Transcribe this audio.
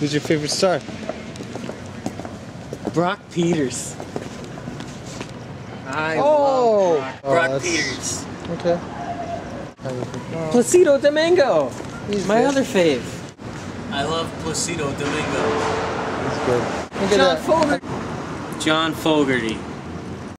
Who's your favorite star? Brock Peters. I Oh! love Brock, Oh, Brock Peters. Okay. Placido Domingo. He's My good. other fave. I love Placido Domingo. He's good. John. Fogerty. John Fogerty.